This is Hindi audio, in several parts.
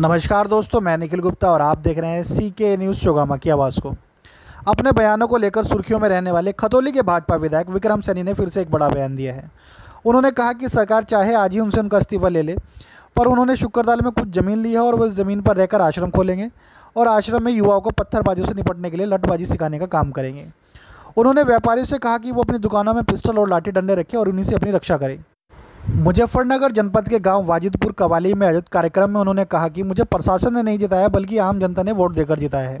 नमस्कार दोस्तों, मैं निखिल गुप्ता और आप देख रहे हैं सी के न्यूज़ चोगामा की आवाज़ को। अपने बयानों को लेकर सुर्खियों में रहने वाले खतौली के भाजपा विधायक विक्रम सैनी ने फिर से एक बड़ा बयान दिया है। उन्होंने कहा कि सरकार चाहे आज ही उनसे उनका इस्तीफा ले ले, पर उन्होंने शुक्रदाल में कुछ ज़मीन ली है और वह ज़मीन पर रहकर आश्रम खोलेंगे और आश्रम में युवाओं को पत्थरबाजों से निपटने के लिए लटबाजी सिखाने का काम करेंगे। उन्होंने व्यापारियों से कहा कि वो अपनी दुकानों में पिस्टल और लाठी डंडे रखें और उन्हीं से अपनी रक्षा करें। मुजफ्फरनगर जनपद के गाँव वाजिदपुर कवाली में आयोजित कार्यक्रम में उन्होंने कहा कि मुझे प्रशासन ने नहीं जिताया, बल्कि आम जनता ने वोट देकर जिताया है।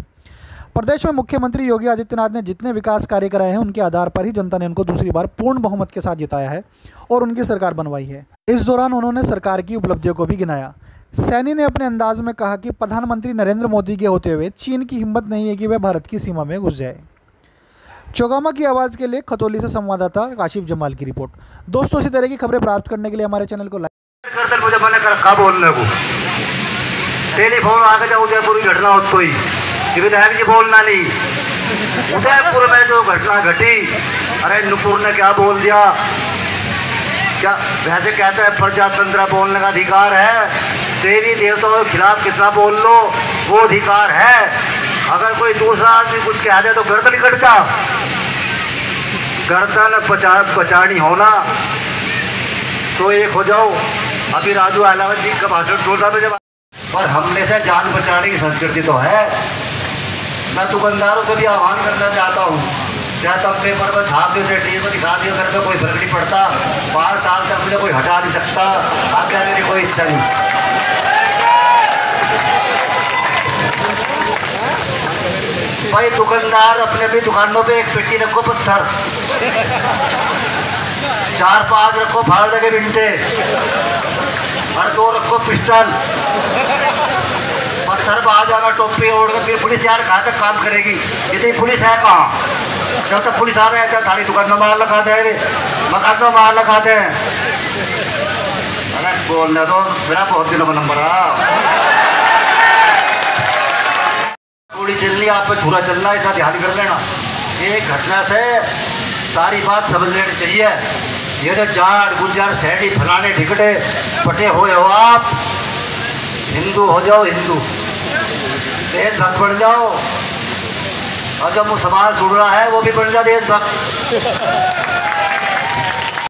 प्रदेश में मुख्यमंत्री योगी आदित्यनाथ ने जितने विकास कार्य कराए हैं, उनके आधार पर ही जनता ने उनको दूसरी बार पूर्ण बहुमत के साथ जिताया है और उनकी सरकार बनवाई है। इस दौरान उन्होंने सरकार की उपलब्धियों को भी गिनाया। सैनी ने अपने अंदाज में कहा कि प्रधानमंत्री नरेंद्र मोदी के होते हुए चीन की हिम्मत नहीं है कि वह भारत की सीमा में घुस जाए। चौगामा की आवाज़ के लिए खतौली से संवाददाता काशिफ जमाल की रिपोर्ट। दोस्तों, इसी तरह की खबरें प्राप्त करने के लिए हमारे चैनल को लाइक टेलीफोन आके जाओ उदयपुर की घटना हो। विधायक जी बोलना नहीं। उदयपुर में जो घटना घटी, अरे नुपुर ने क्या बोल दिया? क्या वैसे कहते हैं प्रजातंत्र बोलने का अधिकार है? देवी देवताओं के खिलाफ कितना बोल लो? वो अधिकार है। अगर कोई दूसरा आदमी कुछ कह दे तो गर्दन कट जा गर्दन पचा पचानी होना। तो एक हो जाओ। अभी राजू अहलावत जी का भाषण सुन रहा था जब पर हमने से जान बचाने की संस्कृति तो है। मैं दुकानदारों से भी आह्वान करना चाहता हूँ। चाहे तब पेपर पर छाप दो चाहे टीवी पर दिखा दियो करके कोई फ़र्क नहीं पड़ता। पाँच साल तक मुझे कोई हटा नहीं सकता। आगे मेरी कोई इच्छा नहीं। भाई दुकानदार अपने भी दुकानों पे एक पेटी रखो पत्थर। चार पाँच रखो फाड़ लगे बिंटे और दो रखो पिस्टल। पत्थर पर आ जाना, टोपी ओढ़ कर फिर पुलिस यार कहाँ तक काम करेगी? इतनी पुलिस है कहाँ? जब तक पुलिस आ रहे हैं थारी दुकान में माल लगा दे मकान में माल लगा दे। अरे बोलने दो, मेरा बहुत दिनों का नंबर आ गोली चलनी आप पे छुरा चलना इतना ध्यान कर लेना। एक घटना से सारी बात समझ लेनी चाहिए। ये तो जाट गुजर सैडी, फलाने ढिकटे पटे हो आप। हिंदू हो जाओ, हिंदू। देश भक्त बन जाओ। और जब वो समाज जुड़ रहा है, वो भी बन जाए देशभक्त।